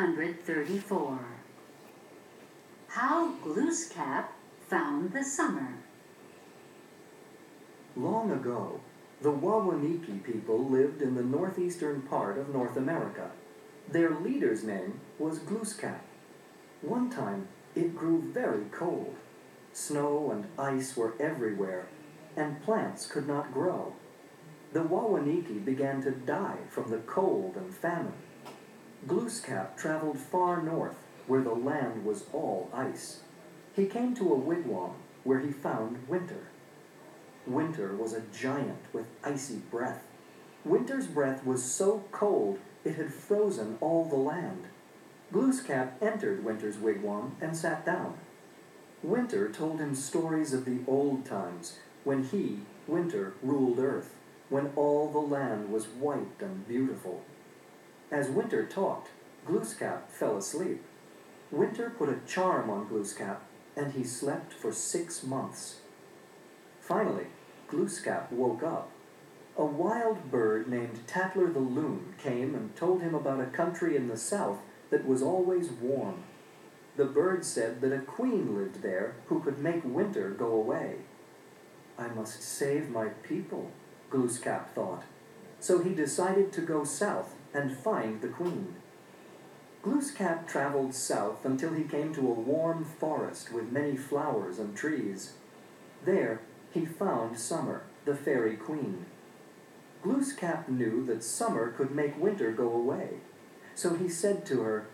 134. How Glooskap found the summer. Long ago, the Wawaniki people lived in the northeastern part of North America. Their leader's name was Glooskap. One time, it grew very cold. Snow and ice were everywhere, and plants could not grow. The Wawaniki began to die from the cold and famine. Glooskap traveled far north, where the land was all ice. He came to a wigwam where he found Winter. Winter was a giant with icy breath. Winter's breath was so cold it had frozen all the land. Glooskap entered Winter's wigwam and sat down. Winter told him stories of the old times when he, Winter, ruled Earth, when all the land was white and beautiful. As Winter talked, Glooskap fell asleep. Winter put a charm on Glooskap, and he slept for six months. Finally, Glooskap woke up. A wild bird named Tatler the Loon came and told him about a country in the south that was always warm. The bird said that a queen lived there who could make winter go away. I must save my people, Glooskap thought. So he decided to go south and find the queen. Glooskap traveled south until he came to a warm forest with many flowers and trees. There he found Summer, the fairy queen. Glooskap knew that summer could make winter go away, so he said to her,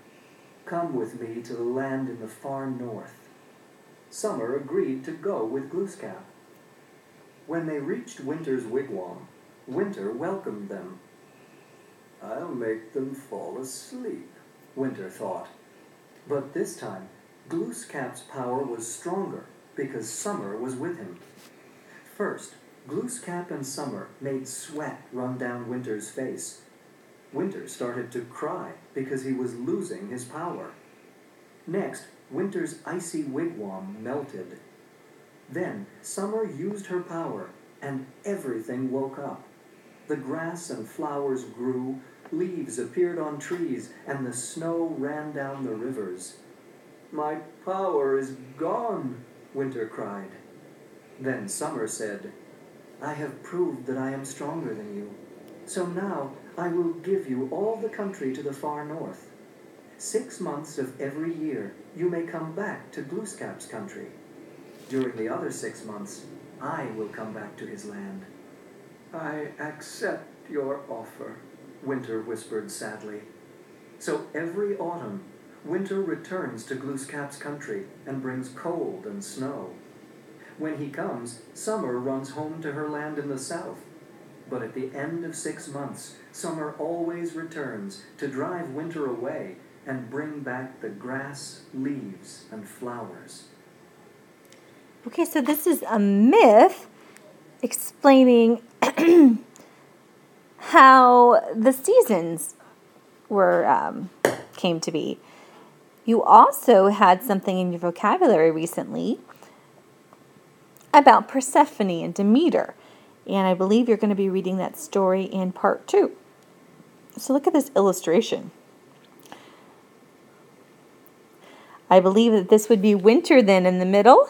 Come with me to the land in the far north. Summer agreed to go with Glooskap. When they reached Winter's wigwam, Winter welcomed them. I'll make them fall asleep, Winter thought. But this time, Glooskap's power was stronger because Summer was with him. First, Glooskap and Summer made sweat run down Winter's face. Winter started to cry because he was losing his power. Next, Winter's icy wigwam melted. Then Summer used her power, and everything woke up. The grass and flowers grew, leaves appeared on trees, and the snow ran down the rivers. My power is gone, Winter cried. Then Summer said, I have proved that I am stronger than you. So now I will give you all the country to the far north. Six months of every year you may come back to Glooskap's country. During the other six months, I will come back to his land. I accept your offer, Winter whispered sadly. So every autumn, Winter returns to Glooskap's country and brings cold and snow. When he comes, Summer runs home to her land in the south. But at the end of six months, Summer always returns to drive Winter away and bring back the grass, leaves, and flowers. Okay, so this is a myth explaining how the seasons were um, came to be. You also had something in your vocabulary recently about Persephone and Demeter, and I believe you're going to be reading that story in part two. So look at this illustration. I believe that this would be winter then in the middle.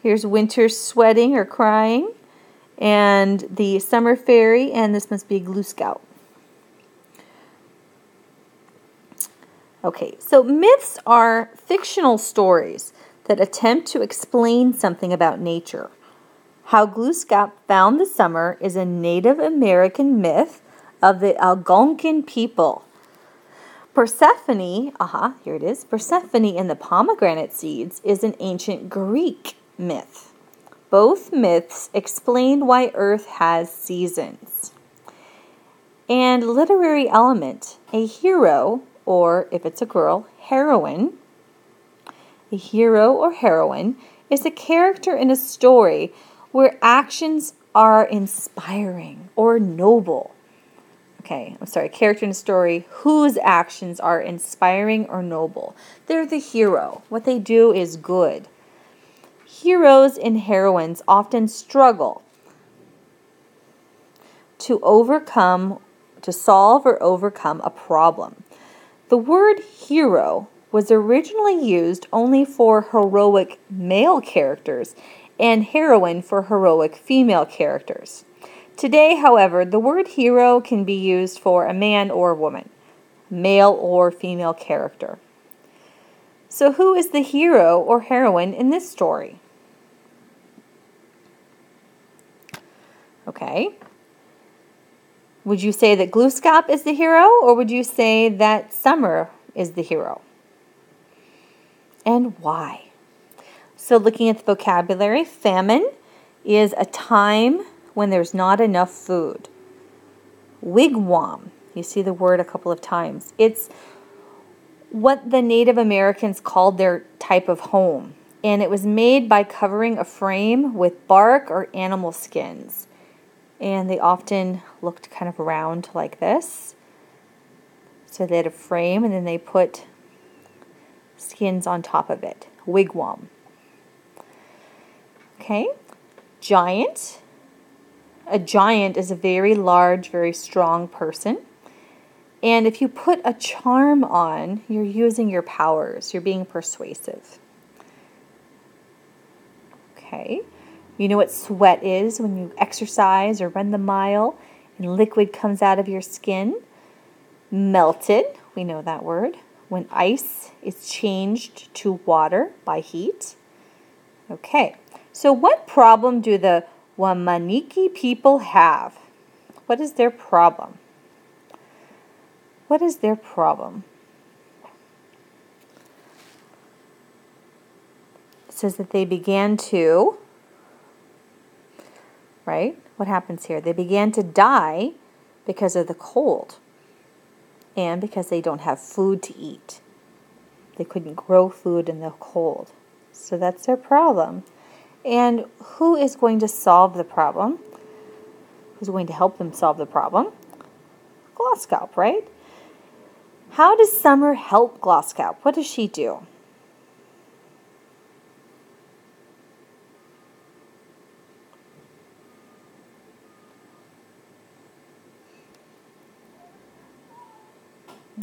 Here's winter sweating or crying and the summer fairy, and this must be a Glooskap. Okay, so myths are fictional stories that attempt to explain something about nature. How Glooskap found the summer is a Native American myth of the Algonquin people. Persephone, aha, here it is. Persephone and the pomegranate seeds is an ancient Greek myth. Both myths explain why Earth has seasons. And literary element a hero, or if it's a girl, heroine. A hero or heroine is a character in a story where actions are inspiring or noble. Okay, I'm sorry, a character in a story whose actions are inspiring or noble. They're the hero. What they do is good heroes and heroines often struggle to overcome, to solve or overcome a problem. The word hero was originally used only for heroic male characters and heroine for heroic female characters. Today, however, the word hero can be used for a man or a woman, male or female character. So, who is the hero or heroine in this story? Okay. Would you say that Glooskap is the hero, or would you say that Summer is the hero? And why? So, looking at the vocabulary, famine is a time when there's not enough food. Wigwam, you see the word a couple of times. It's what the Native Americans called their type of home, and it was made by covering a frame with bark or animal skins and they often looked kind of round like this. So they had a frame and then they put skins on top of it. Wigwam. Okay, giant. A giant is a very large, very strong person. And if you put a charm on, you're using your powers, you're being persuasive. Okay. You know what sweat is when you exercise or run the mile and liquid comes out of your skin? Melted, we know that word. When ice is changed to water by heat. Okay, so what problem do the Wamaniki people have? What is their problem? What is their problem? It says that they began to right? What happens here? They began to die because of the cold and because they don't have food to eat. They couldn't grow food in the cold. So that's their problem. And who is going to solve the problem? Who's going to help them solve the problem? Glooskap, right? How does Summer help Glooskap? What does she do?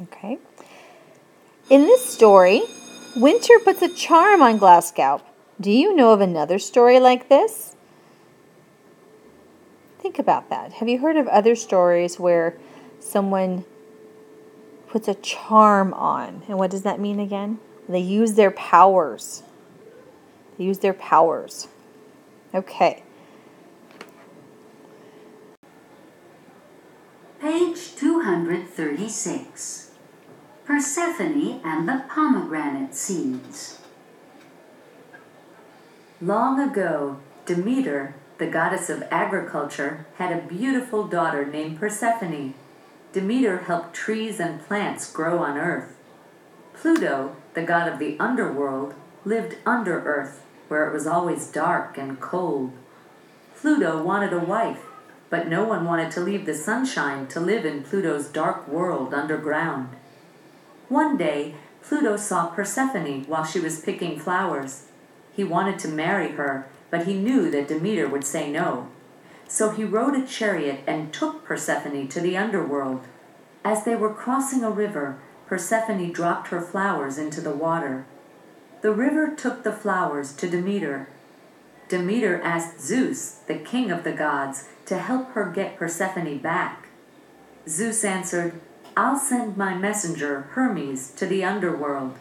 Okay. In this story, Winter puts a charm on Glooskap. Do you know of another story like this? Think about that. Have you heard of other stories where someone puts a charm on? And what does that mean again? They use their powers. They use their powers. Okay. Page 236. Persephone and the pomegranate seeds. Long ago, Demeter, the goddess of agriculture, had a beautiful daughter named Persephone. Demeter helped trees and plants grow on earth. Pluto, the god of the underworld, lived under earth, where it was always dark and cold. Pluto wanted a wife, but no one wanted to leave the sunshine to live in Pluto's dark world underground. One day, Pluto saw Persephone while she was picking flowers. He wanted to marry her, but he knew that Demeter would say no. So he rode a chariot and took Persephone to the underworld. As they were crossing a river, Persephone dropped her flowers into the water. The river took the flowers to Demeter. Demeter asked Zeus, the king of the gods, to help her get Persephone back. Zeus answered, I'll send my messenger, Hermes, to the underworld.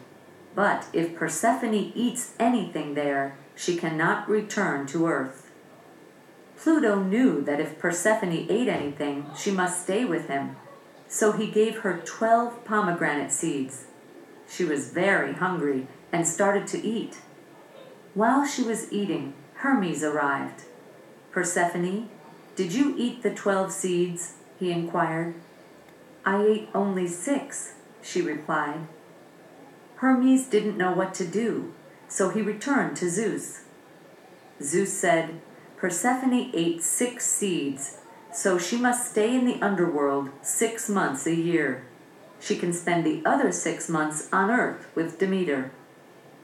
But if Persephone eats anything there, she cannot return to earth. Pluto knew that if Persephone ate anything, she must stay with him. So he gave her twelve pomegranate seeds. She was very hungry and started to eat. While she was eating, Hermes arrived. Persephone, did you eat the twelve seeds? he inquired. I ate only six, she replied. Hermes didn't know what to do, so he returned to Zeus. Zeus said, Persephone ate six seeds, so she must stay in the underworld six months a year. She can spend the other six months on earth with Demeter.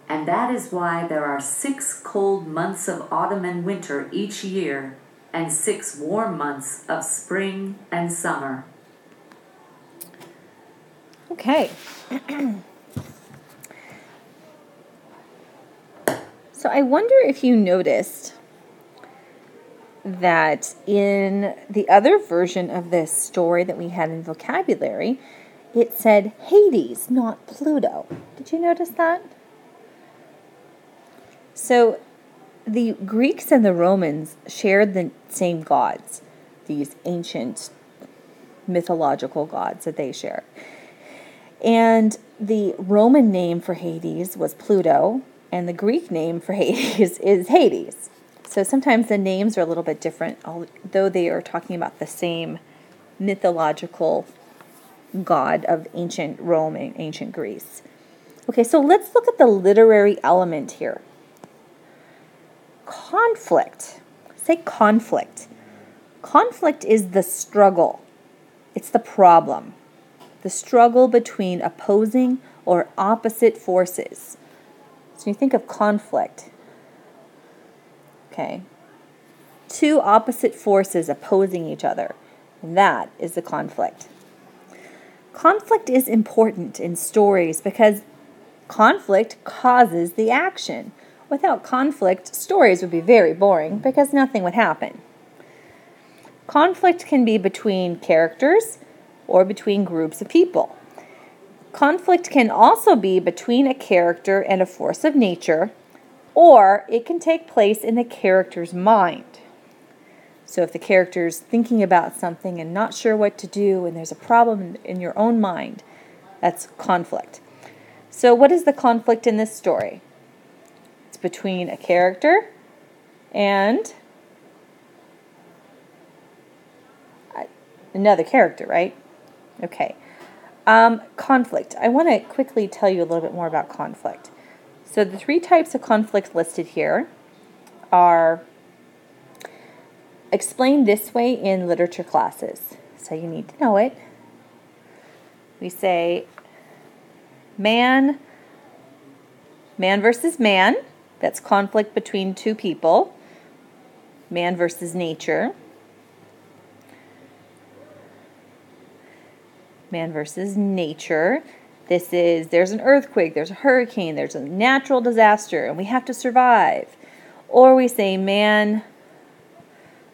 And that is why there are six cold months of autumn and winter each year, and six warm months of spring and summer. Okay. so I wonder if you noticed that in the other version of this story that we had in vocabulary, it said Hades, not Pluto. Did you notice that? So the Greeks and the Romans shared the same gods, these ancient mythological gods that they shared. And the Roman name for Hades was Pluto, and the Greek name for Hades is Hades. So sometimes the names are a little bit different, although they are talking about the same mythological god of ancient Rome and ancient Greece. Okay, so let's look at the literary element here. Conflict. Say conflict. Conflict is the struggle, it's the problem, the struggle between opposing or opposite forces. So you think of conflict. Okay. Two opposite forces opposing each other. That is the conflict. Conflict is important in stories because conflict causes the action. Without conflict, stories would be very boring because nothing would happen. Conflict can be between characters or between groups of people. Conflict can also be between a character and a force of nature or it can take place in the character's mind. So if the character's thinking about something and not sure what to do, and there's a problem in your own mind, that's conflict. So, what is the conflict in this story? It's between a character and another character, right? Okay. Um, conflict. I want to quickly tell you a little bit more about conflict. So the three types of conflict listed here are explained this way in literature classes. So you need to know it. We say man man versus man, that's conflict between two people. Man versus nature. Man versus nature. This is there's an earthquake, there's a hurricane, there's a natural disaster, and we have to survive. Or we say man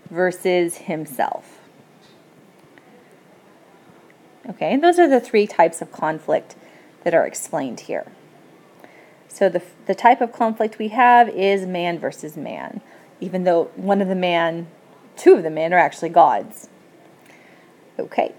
versus himself. Okay, those are the three types of conflict that are explained here. So the, the type of conflict we have is man versus man, even though one of the man, two of the men are actually gods. Okay.